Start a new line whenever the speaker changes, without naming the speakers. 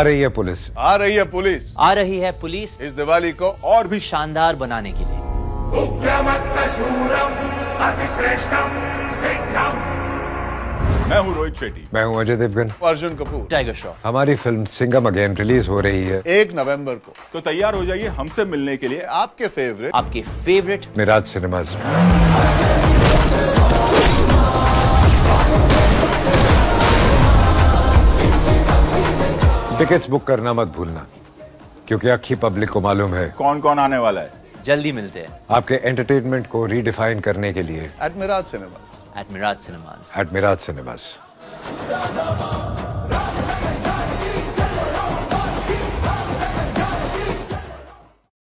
आ रही है पुलिस।
आ रही है पुलिस।
आ रही है पुलिस
इस दिवाली को
और भी शानदार बनाने के लिए।
मैं हूँ रोहित शेट्टी।
मैं हूँ अजय देवगन।
अर्जुन कपूर।
टाइगर श्रॉफ
हमारी फ़िल्म सिंगम अगेन रिलीज़ हो रही है।
एक नवंबर को।
तो तैयार हो जाइए हमसे मिलने के लिए
आपके फेवरेट
आपके favourite
Miraj cinemas. Tickets book करना मत भूलना क्योंकि अखी पब्लिक को मालूम है।
कौन कौन आने वाला है?
जल्दी मिलते हैं।
आपके एंटरटेनमेंट को रीडिफाइन करने के लिए।
एडमिराज cinemas
at Miraj cinemas
at Miraj cinemas